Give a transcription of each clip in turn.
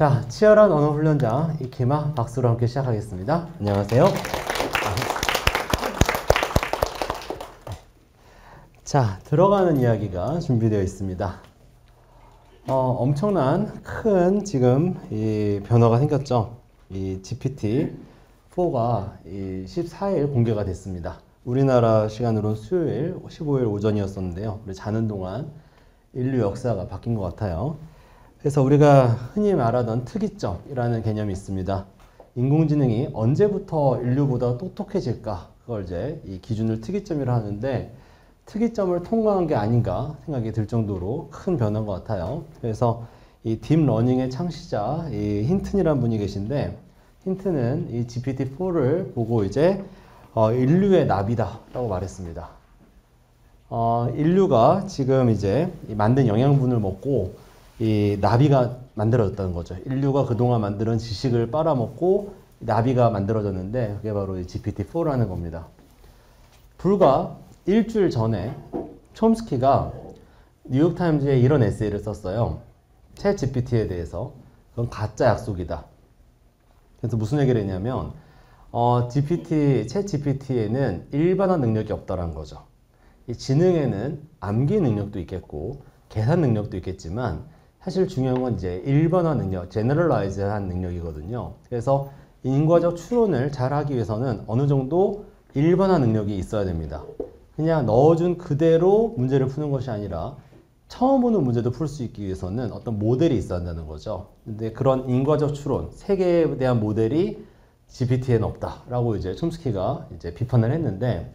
자, 치열한 언어 훈련자 이키마 박수로 함께 시작하겠습니다. 안녕하세요. 자, 들어가는 이야기가 준비되어 있습니다. 어, 엄청난 큰 지금 이 변화가 생겼죠. 이 GPT-4가 이 14일 공개가 됐습니다. 우리나라 시간으로는 수요일 15일 오전이었었는데요. 우리 자는 동안 인류 역사가 바뀐 것 같아요. 그래서 우리가 흔히 말하던 특이점이라는 개념이 있습니다. 인공지능이 언제부터 인류보다 똑똑해질까? 그걸 이제 이 기준을 특이점이라 하는데 특이점을 통과한 게 아닌가 생각이 들 정도로 큰 변화인 것 같아요. 그래서 이 딥러닝의 창시자 이 힌튼이라는 분이 계신데 힌튼은 이 GPT-4를 보고 이제 어, 인류의 나비다라고 말했습니다. 어, 인류가 지금 이제 만든 영양분을 먹고 이 나비가 만들어졌다는 거죠. 인류가 그동안 만드는 지식을 빨아먹고 나비가 만들어졌는데 그게 바로 GPT-4라는 겁니다. 불과 일주일 전에 촘스키가 뉴욕타임즈에 이런 에세이를 썼어요. 챗 GPT에 대해서 그건 가짜 약속이다. 그래서 무슨 얘기를 했냐면 어, GPT, 챗 GPT에는 일반화 능력이 없다는 거죠. 이 지능에는 암기 능력도 있겠고 계산 능력도 있겠지만 사실 중요한 건 이제 일반화 능력, 제너럴라이즈한 능력이거든요. 그래서 인과적 추론을 잘 하기 위해서는 어느 정도 일반화 능력이 있어야 됩니다. 그냥 넣어준 그대로 문제를 푸는 것이 아니라 처음 보는 문제도 풀 수 있기 위해서는 어떤 모델이 있어야 한다는 거죠. 근데 그런 인과적 추론, 세계에 대한 모델이 GPT에는 없다라고 이제 촘스키가 이제 비판을 했는데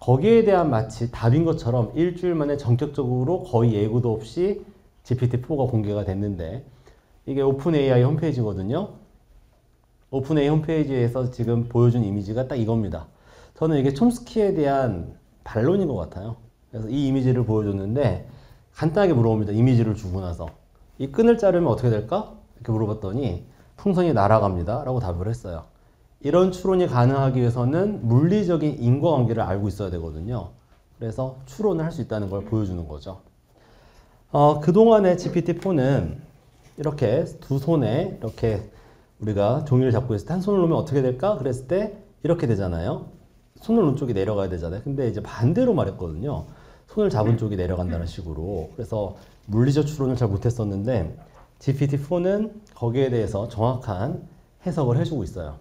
거기에 대한 마치 답인 것처럼 일주일 만에 전격적으로 거의 예고도 없이 GPT-4가 공개가 됐는데 이게 OpenAI 홈페이지거든요. OpenAI 홈페이지에서 지금 보여준 이미지가 딱 이겁니다. 저는 이게 촘스키에 대한 반론인 것 같아요. 그래서 이 이미지를 보여줬는데 간단하게 물어봅니다. 이미지를 주고 나서 이 끈을 자르면 어떻게 될까? 이렇게 물어봤더니 풍선이 날아갑니다. 라고 답을 했어요. 이런 추론이 가능하기 위해서는 물리적인 인과관계를 알고 있어야 되거든요. 그래서 추론을 할 수 있다는 걸 보여주는 거죠. 어, 그동안의 GPT-4는 이렇게 두 손에 이렇게 우리가 종이를 잡고 있을 때 한 손을 놓으면 어떻게 될까? 그랬을 때 이렇게 되잖아요. 손을 놓은 쪽이 내려가야 되잖아요. 근데 이제 반대로 말했거든요. 손을 잡은 쪽이 내려간다는 식으로. 그래서 물리적 추론을 잘 못했었는데 GPT-4는 거기에 대해서 정확한 해석을 해주고 있어요.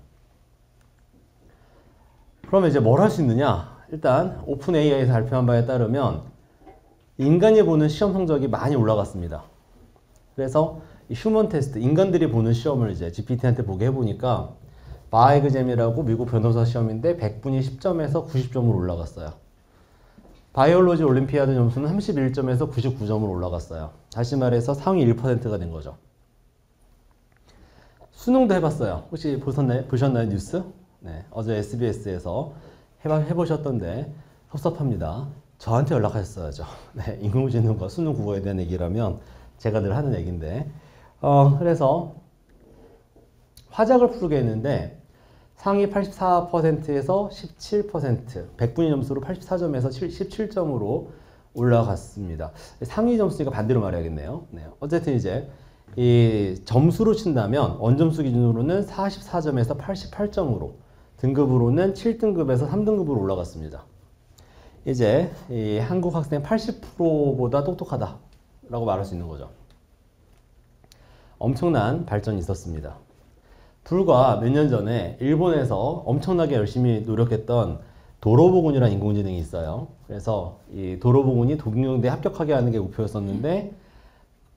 그러면 이제 뭘 할 수 있느냐? 일단 OpenAI에서 발표한 바에 따르면 인간이 보는 시험 성적이 많이 올라갔습니다. 그래서 human test, 인간들이 보는 시험을 이제 GPT한테 보게 해보니까 bar exam이라고 미국 변호사 시험인데 100분이 10점에서 90점으로 올라갔어요. 바이올로지 올림피아드 점수는 31점에서 99점으로 올라갔어요. 다시 말해서 상위 1%가 된 거죠. 수능도 해봤어요. 혹시 보셨나요, 보셨나요 뉴스? 네, 어제 SBS에서 해보셨던데 섭섭합니다. 저한테 연락하셨어야죠. 네, 인공지능과 수능 국어에 대한 얘기라면 제가 늘 하는 얘기인데 어, 그래서 화작을 풀게 했는데 상위 84%에서 17%, 100분위 점수로 84점에서 17점으로 올라갔습니다. 상위 점수니까 반대로 말해야겠네요. 네, 어쨌든 이제 이 점수로 친다면 원점수 기준으로는 44점에서 88점으로 등급으로는 7등급에서 3등급으로 올라갔습니다. 이제 이 한국 학생 80%보다 똑똑하다라고 말할 수 있는 거죠. 엄청난 발전이 있었습니다. 불과 몇 년 전에 일본에서 엄청나게 열심히 노력했던 도로보군이라는 인공지능이 있어요. 그래서 이 도로보군이 동경대 합격하게 하는 게 목표였었는데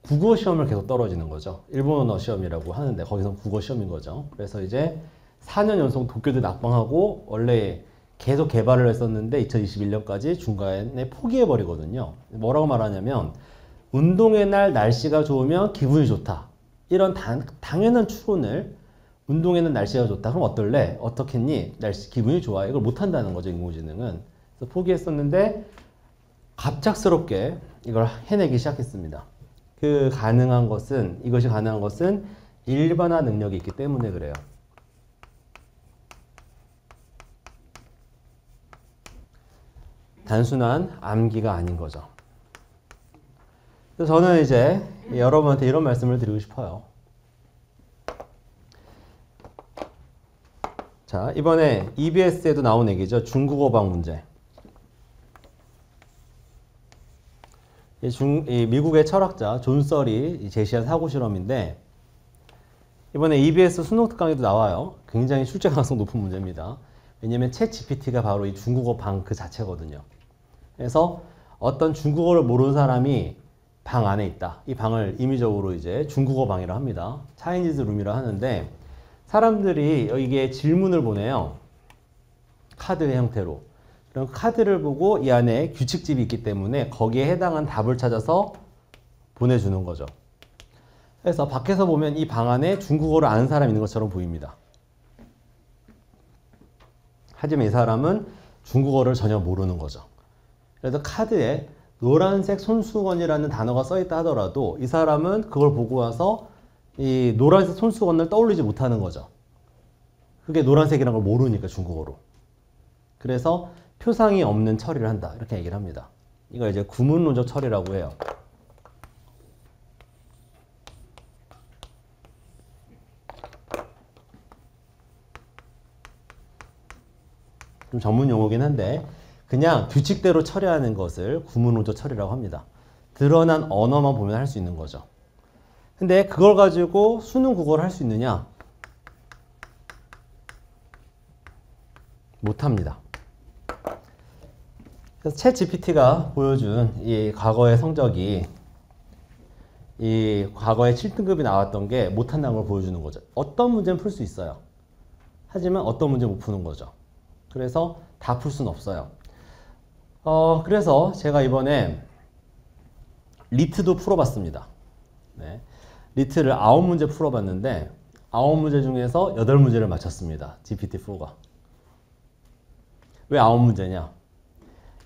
국어 시험을 계속 떨어지는 거죠. 일본어 시험이라고 하는데 거기서 국어 시험인 거죠. 그래서 이제 4년 연속 도쿄대 낙방하고 원래 계속 개발을 했었는데 2021년까지 중간에 포기해 버리거든요. 뭐라고 말하냐면 운동의 날 날씨가 좋으면 기분이 좋다. 이런 당, 당연한 추론을 운동에는 날씨가 좋다. 그럼 어떨래? 어떻겠니? 날씨 기분이 좋아. 이걸 못 한다는 거죠, 인공지능은. 그래서 포기했었는데 갑작스럽게 이걸 해내기 시작했습니다. 그 가능한 것은 이것이 가능한 것은 일반화 능력이 있기 때문에 그래요. 단순한 암기가 아닌 거죠. 그래서 저는 이제 여러분한테 이런 말씀을 드리고 싶어요. 자, 이번에 EBS에도 나온 얘기죠. 중국어방 문제. 이 중, 이 미국의 철학자 존 설이 제시한 사고 실험인데 이번에 EBS 수능 특강에도 나와요. 굉장히 출제 가능성 높은 문제입니다. 왜냐하면 챗 GPT가 바로 이 중국어 방 그 자체거든요. 그래서 어떤 중국어를 모르는 사람이 방 안에 있다. 이 방을 임의적으로 이제 중국어 방이라 합니다. 차이니즈 룸이라 하는데 사람들이 이게 질문을 보내요. 카드의 형태로. 그럼 카드를 보고 이 안에 규칙집이 있기 때문에 거기에 해당한 답을 찾아서 보내주는 거죠. 그래서 밖에서 보면 이 방 안에 중국어를 아는 사람이 있는 것처럼 보입니다. 하지만 이 사람은 중국어를 전혀 모르는 거죠. 그래서 카드에 노란색 손수건이라는 단어가 써있다 하더라도 이 사람은 그걸 보고 와서 이 노란색 손수건을 떠올리지 못하는 거죠. 그게 노란색이라는 걸 모르니까 중국어로. 그래서 표상이 없는 처리를 한다. 이렇게 얘기를 합니다. 이걸 이제 구문론적 처리라고 해요. 좀 전문 용어긴 한데 그냥 규칙대로 처리하는 것을 구문론적 처리라고 합니다. 드러난 언어만 보면 할 수 있는 거죠. 근데 그걸 가지고 수능 국어를 할 수 있느냐? 못합니다. 그래서 챗 GPT가 보여준 이 과거의 성적이 이 과거에 7등급이 나왔던 게 못한다는 걸 보여주는 거죠. 어떤 문제는 풀 수 있어요. 하지만 어떤 문제 못 푸는 거죠. 그래서 다 풀 수는 없어요. 어, 그래서 제가 이번에 LEET도 풀어봤습니다. 네. LEET를 9문제 풀어봤는데 9문제 중에서 8문제를 맞췄습니다. GPT-4가. 왜 9문제냐?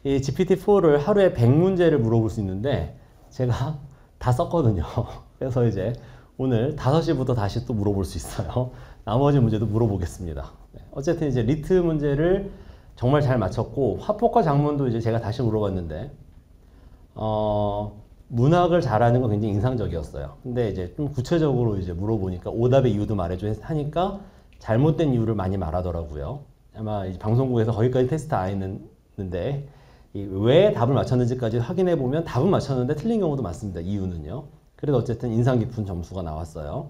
이 GPT-4를 하루에 100문제를 물어볼 수 있는데 제가 다 썼거든요. 그래서 이제 오늘 5시부터 다시 또 물어볼 수 있어요. 나머지 문제도 물어보겠습니다. 네. 어쨌든 이제 LEET 문제를 정말 잘 맞췄고 화법과 작문도 이제 제가 다시 물어봤는데 어, 문학을 잘하는 건 굉장히 인상적이었어요. 근데 이제 좀 구체적으로 이제 물어보니까 오답의 이유도 말해줘 하니까 잘못된 이유를 많이 말하더라고요. 아마 방송국에서 거기까지 테스트 안 했는데 왜 답을 맞췄는지까지 확인해 보면 답은 맞췄는데 틀린 경우도 많습니다. 이유는요. 그래도 어쨌든 인상 깊은 점수가 나왔어요.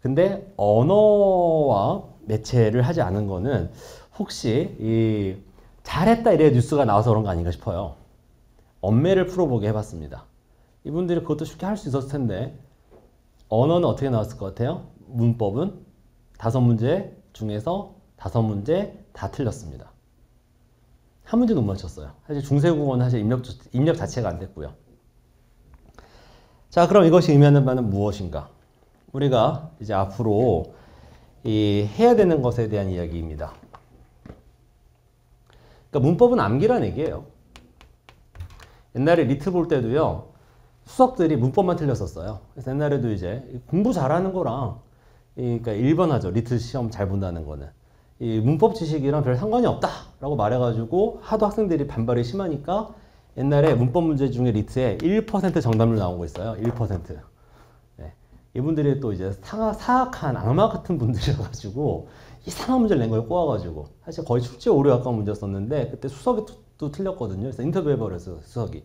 근데 언어와 매체를 하지 않은 거는 혹시 이 잘했다 이래 뉴스가 나와서 그런 거 아닌가 싶어요. 언매를 풀어보게 해봤습니다. 이분들이 그것도 쉽게 할 수 있었을 텐데 언어는 어떻게 나왔을 것 같아요? 문법은 다섯 문제 중에서 다섯 문제 다 틀렸습니다. 한 문제도 못 맞췄어요. 사실 중세국어는 사실 입력, 입력 자체가 안 됐고요. 자, 그럼 이것이 의미하는 바는 무엇인가? 우리가 이제 앞으로 이 해야 되는 것에 대한 이야기입니다. 그러니까 문법은 암기란 얘기예요. 옛날에 LEET 볼 때도요. 수석들이 문법만 틀렸었어요. 그래서 옛날에도 이제 공부 잘하는 거랑 그러니까 일반하죠. LEET 시험 잘 본다는 거는. 이 문법 지식이랑 별 상관이 없다라고 말해가지고 하도 학생들이 반발이 심하니까 옛날에 문법 문제 중에 LEET에 1% 정답률 나온 거 있어요. 1%. 네. 이분들이 또 이제 사악한 악마 같은 분들이어가지고 이상한 문제를 낸 거예요. 꼬아가지고. 사실 거의 출제 오류 가까운 문제였었는데 그때 수석이 또 틀렸거든요. 그래서 인터뷰해버렸어요. 수석이.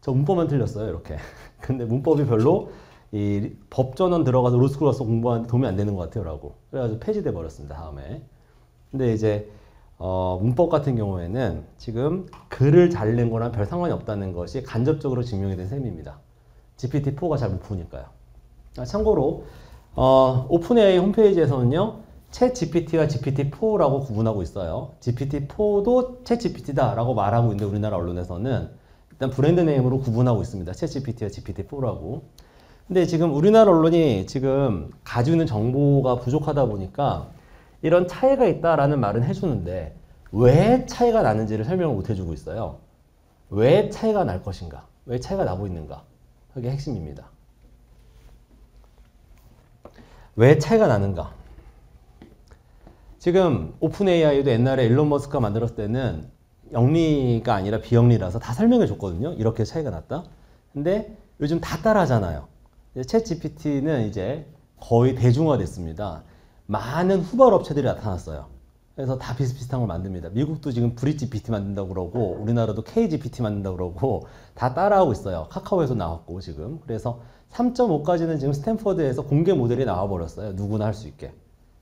저 문법만 틀렸어요. 이렇게. 근데 문법이 별로 이 법전원 들어가서 로스쿨 가서 공부하는데 도움이 안 되는 것 같아요. 라고. 그래가지고 폐지돼 버렸습니다. 다음에. 근데 이제 어, 문법 같은 경우에는 지금 글을 잘 낸 거랑 별 상관이 없다는 것이 간접적으로 증명이 된 셈입니다. GPT-4가 잘 못 푸니까요. 아, 참고로 어, 오픈AI 홈페이지에서는요. 챗 GPT와 GPT-4라고 구분하고 있어요. GPT-4도 챗 GPT다라고 말하고 있는데 우리나라 언론에서는 일단 브랜드 네임으로 구분하고 있습니다. 챗 GPT와 GPT-4라고. 근데 지금 우리나라 언론이 지금 가지고 있는 정보가 부족하다 보니까 이런 차이가 있다라는 말은 해주는데 왜 차이가 나는지를 설명을 못 해주고 있어요. 왜 차이가 날 것인가? 왜 차이가 나고 있는가? 그게 핵심입니다. 왜 차이가 나는가? 지금 오픈 AI도 옛날에 일론 머스크가 만들었을 때는 영리가 아니라 비영리라서 다 설명해 줬거든요. 이렇게 차이가 났다. 근데 요즘 다 따라하잖아요. 챗 GPT는 이제 거의 대중화됐습니다. 많은 후발 업체들이 나타났어요. 그래서 다 비슷비슷한 걸 만듭니다. 미국도 지금 브릿지 PT 만든다고 그러고 우리나라도 KGPT 만든다고 그러고 다 따라하고 있어요. 카카오에서 나왔고 지금. 그래서 3.5까지는 지금 스탠퍼드에서 공개 모델이 나와 버렸어요. 누구나 할 수 있게.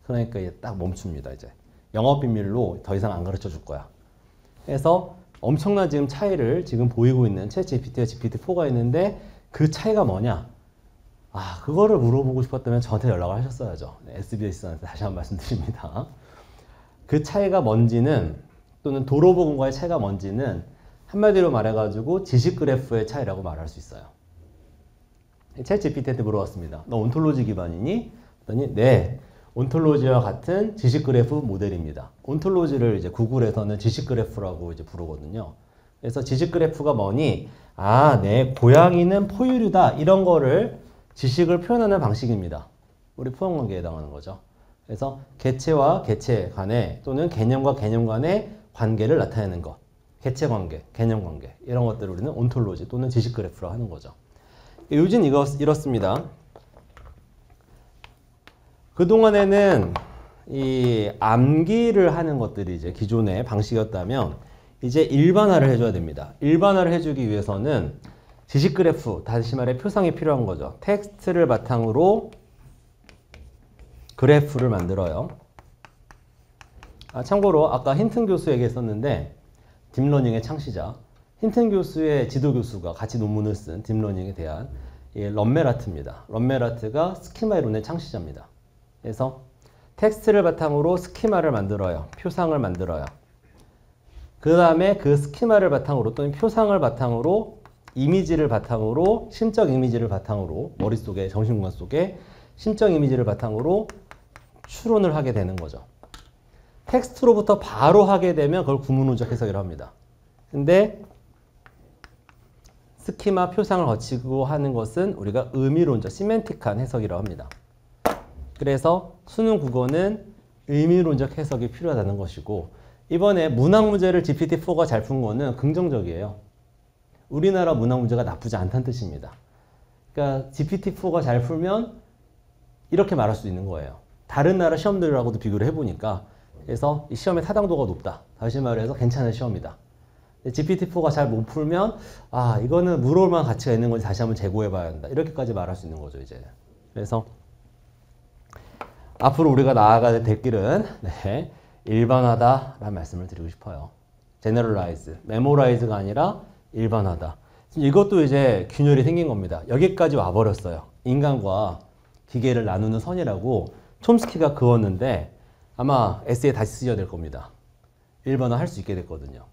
그러니까 이제 딱 멈춥니다. 이제 영업 비밀로 더 이상 안 가르쳐 줄 거야. 그래서 엄청난 지금 차이를 지금 보이고 있는 챗 GPT와 GPT-4가 있는데 그 차이가 뭐냐? 아, 그거를 물어보고 싶었다면 저한테 연락을 하셨어야죠. SBS한테 다시 한 번 말씀드립니다. 그 차이가 뭔지는 또는 도로보험과의 차이가 뭔지는 한마디로 말해가지고 지식 그래프의 차이라고 말할 수 있어요. 챗 GPT한테 물어봤습니다. 너 온톨로지 기반이니? 그랬더니 네. 온톨로지와 같은 지식 그래프 모델입니다. 온톨로지를 이제 구글에서는 지식 그래프라고 이제 부르거든요. 그래서 지식 그래프가 뭐니? 아, 내 고양이는 포유류다. 이런 거를 지식을 표현하는 방식입니다. 우리 포용 관계에 해당하는 거죠. 그래서 개체와 개체 간의 또는 개념과 개념 간의 관계를 나타내는 것. 개체 관계, 개념 관계. 이런 것들을 우리는 온톨로지 또는 지식 그래프라고 하는 거죠. 요즘 이거 이렇습니다. 그동안에는 이 암기를 하는 것들이 이제 기존의 방식이었다면 이제 일반화를 해줘야 됩니다. 일반화를 해주기 위해서는 지식 그래프, 다시 말해 표상이 필요한 거죠. 텍스트를 바탕으로 그래프를 만들어요. 아, 참고로 아까 힌튼 교수 얘기했었는데 딥러닝의 창시자 힌튼 교수의 지도 교수가 같이 논문을 쓴 딥러닝에 대한 이 루멜하트입니다. 루멜하트가 스키마 이론의 창시자입니다. 그래서 텍스트를 바탕으로 스키마를 만들어요. 표상을 만들어요. 그 다음에 그 스키마를 바탕으로 또는 표상을 바탕으로 이미지를 바탕으로 심적 이미지를 바탕으로 머릿속에 정신공간 속에 심적 이미지를 바탕으로 추론을 하게 되는 거죠. 텍스트로부터 바로 하게 되면 그걸 구문론적 해석이라고 합니다. 근데 스키마 표상을 거치고 하는 것은 우리가 의미론적 semantic한 해석이라고 합니다. 그래서 수능 국어는 의미론적 해석이 필요하다는 것이고 이번에 문학 문제를 GPT-4가 잘 푼 거는 긍정적이에요. 우리나라 문학 문제가 나쁘지 않다는 뜻입니다. 그러니까 GPT-4가 잘 풀면 이렇게 말할 수 있는 거예요. 다른 나라 시험들하고도 비교를 해보니까 그래서 시험의 타당도가 높다. 다시 말해서 괜찮은 시험이다. GPT-4가 잘 못 풀면 아 이거는 물어볼 만한 가치가 있는 건지 다시 한번 재고해 봐야 한다. 이렇게까지 말할 수 있는 거죠 이제. 그래서 앞으로 우리가 나아가야 될 길은 네, 일반화다라는 말씀을 드리고 싶어요. generalize, memorize가 아니라 일반화다. 이것도 이제 균열이 생긴 겁니다. 여기까지 와버렸어요. 인간과 기계를 나누는 선이라고 촘스키가 그었는데 아마 에세이 다시 쓰셔야 될 겁니다. 일반화 할 수 있게 됐거든요.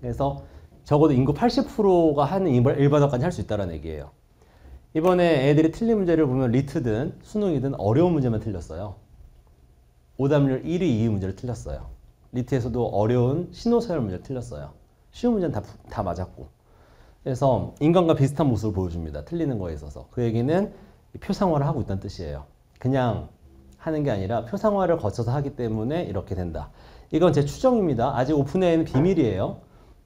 그래서 적어도 인구 80%가 하는 일반화까지 할 수 있다는 얘기예요. 이번에 애들이 틀린 문제를 보면 리트든 수능이든 어려운 문제만 틀렸어요. 오답률 1위, 2위 문제를 틀렸어요. 리트에서도 어려운 신호서열 문제 틀렸어요. 쉬운 문제는 다, 다 맞았고. 그래서 인간과 비슷한 모습을 보여줍니다. 틀리는 거에 있어서. 그 얘기는 표상화를 하고 있다는 뜻이에요. 그냥 하는 게 아니라 표상화를 거쳐서 하기 때문에 이렇게 된다. 이건 제 추정입니다. 아직 오픈에는 비밀이에요.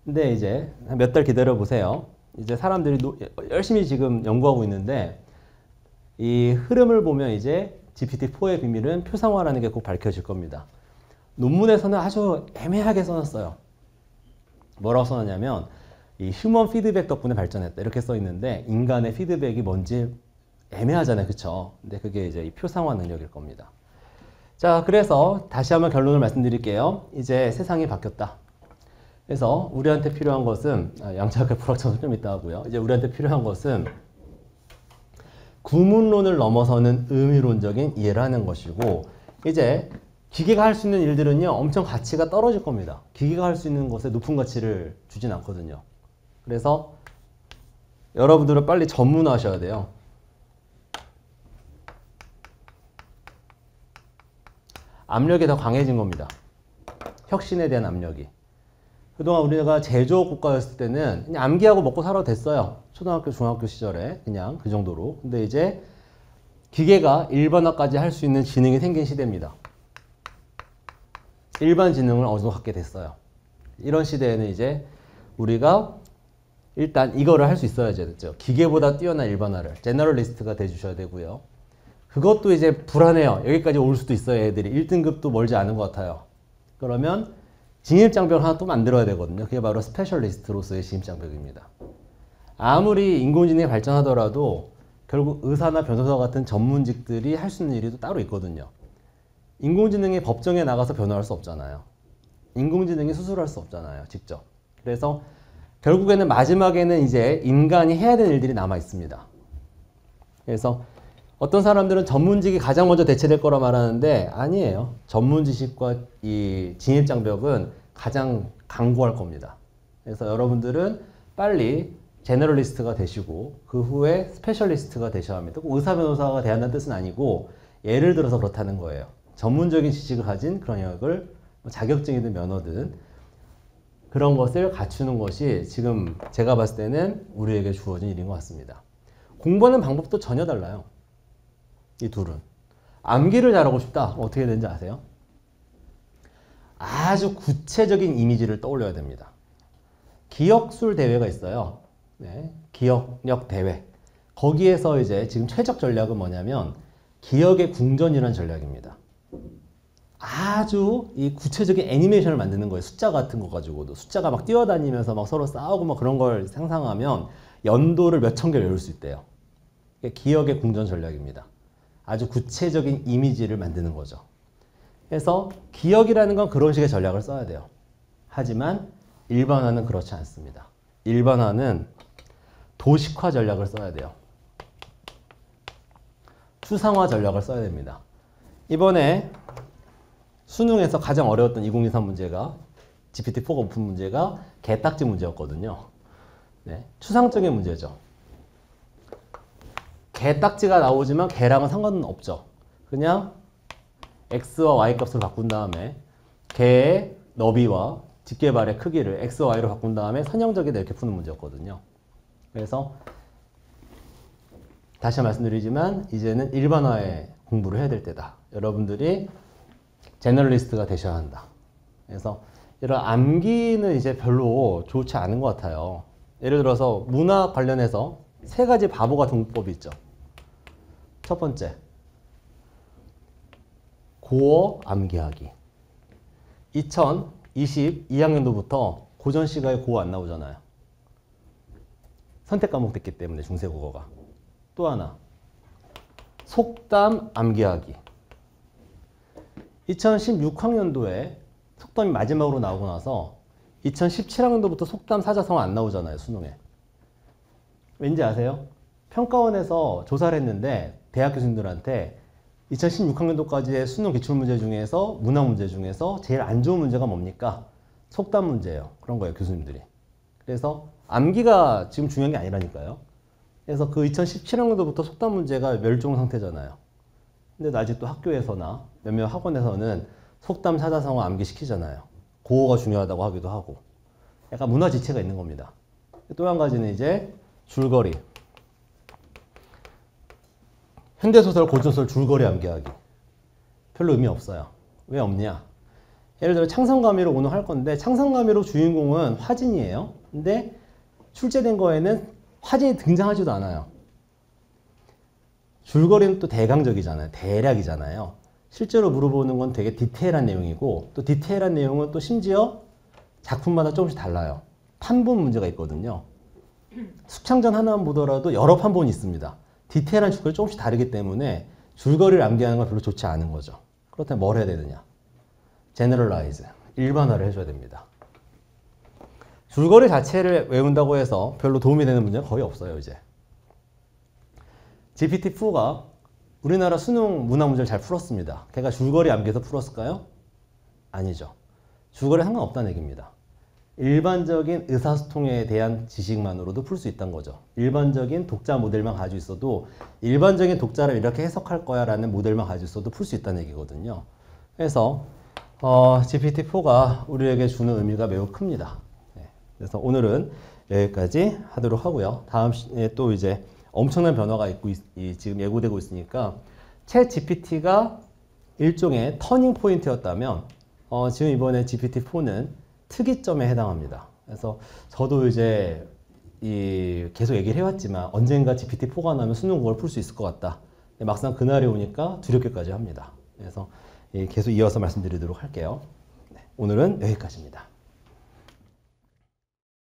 근데 이제 몇 달 기다려 보세요. 이제 사람들이 노, 열심히 지금 연구하고 있는데 이 흐름을 보면 이제 GPT-4의 비밀은 표상화라는 게 꼭 밝혀질 겁니다. 논문에서는 아주 애매하게 써놨어요. 뭐라고 써놨냐면 이 human 피드백 덕분에 발전했다 이렇게 써 있는데 인간의 피드백이 뭔지 애매하잖아요, 그렇죠? 근데 그게 이제 이 표상화 능력일 겁니다. 자, 그래서 다시 한번 결론을 말씀드릴게요. 이제 세상이 바뀌었다. 그래서 우리한테 필요한 것은 아, 양자역학 불확정성 좀 있다 하고요. 이제 우리한테 필요한 것은 구문론을 넘어서는 의미론적인 이해를 하는 것이고 이제 기계가 할 수 있는 일들은요 엄청 가치가 떨어질 겁니다. 기계가 할 수 있는 것에 높은 가치를 주진 않거든요. 그래서 여러분들은 빨리 전문화하셔야 돼요. 압력이 더 강해진 겁니다. 혁신에 대한 압력이. 그동안 우리가 제조업 국가였을 때는 그냥 암기하고 먹고 살아도 됐어요. 초등학교, 중학교 시절에 그냥 그 정도로. 근데 이제 기계가 일반화까지 할 수 있는 지능이 생긴 시대입니다. 일반 지능을 어느 정도 갖게 됐어요. 이런 시대에는 이제 우리가 일단 이거를 할 수 있어야죠. 기계보다 뛰어난 일반화를 제너럴리스트가 돼 주셔야 되고요. 그것도 이제 불안해요. 여기까지 올 수도 있어요, 애들이. 1등급도 멀지 않은 것 같아요. 그러면 진입장벽 하나 또 만들어야 되거든요. 그게 바로 specialist로서의 진입장벽입니다. 아무리 인공지능이 발전하더라도 결국 의사나 변호사 같은 전문직들이 할 수 있는 일이 또 따로 있거든요. 인공지능이 법정에 나가서 변호할 수 없잖아요. 인공지능이 수술할 수 없잖아요. 직접. 그래서 결국에는 마지막에는 이제 인간이 해야 되는 일들이 남아 있습니다. 그래서 어떤 사람들은 전문직이 가장 먼저 대체될 거라 말하는데 아니에요. 전문 지식과 이 진입 장벽은 가장 강고할 겁니다. 그래서 여러분들은 빨리 generalist가 되시고 그 후에 specialist가 되셔야 합니다. 꼭 의사 변호사가 돼야 한다는 뜻은 아니고 예를 들어서 그렇다는 거예요. 전문적인 지식을 가진 그런 영역을 뭐 자격증이든 면허든 그런 것을 갖추는 것이 지금 제가 봤을 때는 우리에게 주어진 일인 것 같습니다. 공부하는 방법도 전혀 달라요. 이 둘은. 암기를 잘하고 싶다. 어떻게 되는지 아세요? 아주 구체적인 이미지를 떠올려야 됩니다. 기억술 대회가 있어요. 네, 기억력 대회. 거기에서 이제 지금 최적 전략은 뭐냐면 기억의 궁전이라는 전략입니다. 아주 이 구체적인 애니메이션을 만드는 거예요. 숫자 같은 거 가지고도 숫자가 막 뛰어다니면서 막 서로 싸우고 막 그런 걸 상상하면 연도를 몇 천 개를 외울 수 있대요. 기억의 궁전 전략입니다. 아주 구체적인 이미지를 만드는 거죠. 그래서 기억이라는 건 그런 식의 전략을 써야 돼요. 하지만 일반화는 그렇지 않습니다. 일반화는 도식화 전략을 써야 돼요. 추상화 전략을 써야 됩니다. 이번에 수능에서 가장 어려웠던 2023 문제가 GPT-4가 오픈 문제가 개딱지 문제였거든요. 네, 추상적인 문제죠. 개딱지가 나오지만 개랑은 상관은 없죠. 그냥 x와 y 값을 바꾼 다음에 개의 너비와 뒷개발의 크기를 x와 y로 바꾼 다음에 선형적이다 이렇게 푸는 문제였거든요. 그래서 다시 말씀드리지만 이제는 일반화의 공부를 해야 될 때다. 여러분들이 제너럴리스트가 되셔야 한다. 그래서 이런 암기는 이제 별로 좋지 않은 것 같아요. 예를 들어서 문화 관련해서 세 가지 바보 같은 문법이 있죠. 첫 번째, 고어 암기하기. 2022학년도부터 고전 시가에 고어 안 나오잖아요. 선택 과목 됐기 때문에 중세 국어가. 또 하나, 속담 암기하기. 2016학년도에 속담이 마지막으로 나오고 나서 2017학년도부터 속담 사자성 안 나오잖아요, 수능에. 왠지 아세요? 평가원에서 조사를 했는데 대학 교수님들한테 2016학년도까지의 수능 기출 문제 중에서 문화 문제 중에서 제일 안 좋은 문제가 뭡니까? 속담 문제예요. 그런 거예요, 교수님들이. 그래서 암기가 지금 중요한 게 아니라니까요. 그래서 그 2017학년도부터 속담 문제가 멸종 상태잖아요. 근데 아직도 학교에서나 몇몇 학원에서는 속담 사자성어 암기시키잖아요. 고어가 중요하다고 하기도 하고. 약간 문화 지체가 있는 겁니다. 또 한 가지는 이제 줄거리. 현대소설, 고전소설 줄거리 암기하기. 별로 의미 없어요. 왜 없냐? 예를 들어 창성가미로 오늘 할 건데 창성가미로 주인공은 화진이에요. 근데 출제된 거에는 화진이 등장하지도 않아요. 줄거리는 또 대강적이잖아요. 대략이잖아요. 실제로 물어보는 건 되게 디테일한 내용이고 또 디테일한 내용은 또 심지어 작품마다 조금씩 달라요. 판본 문제가 있거든요. 숙향전 하나만 보더라도 여러 판본이 있습니다. 디테일한 줄거리 조금씩 다르기 때문에 줄거리를 암기하는 건 별로 좋지 않은 거죠. 그렇다면 뭘 해야 되느냐? generalize, 일반화를 해줘야 됩니다. 줄거리 자체를 외운다고 해서 별로 도움이 되는 문제는 거의 없어요, 이제. GPT-4가 우리나라 수능 문학 문제를 잘 풀었습니다. 걔가 줄거리 암기해서 풀었을까요? 아니죠. 줄거리 상관없다는 얘기입니다. 일반적인 의사소통에 대한 지식만으로도 풀 수 있다는 거죠. 일반적인 독자 모델만 가지고 있어도 일반적인 독자는 이렇게 해석할 거야 라는 모델만 가지고 있어도 풀 수 있다는 얘기거든요. 그래서 어, GPT-4가 우리에게 주는 의미가 매우 큽니다. 네. 그래서 오늘은 여기까지 하도록 하고요. 다음 시에 또 이제 엄청난 변화가 있고 있, 이, 지금 예고되고 있으니까 챗 GPT가 일종의 터닝 포인트였다면 어, 지금 이번에 GPT-4는 특이점에 해당합니다. 그래서 저도 이제 이 계속 얘기를 해왔지만 언젠가 GPT-4가 나면 수능 국어를 풀수 있을 것 같다. 막상 그날이 오니까 두렵게까지 합니다. 그래서 예, 계속 이어서 말씀드리도록 할게요. 네, 오늘은 여기까지입니다.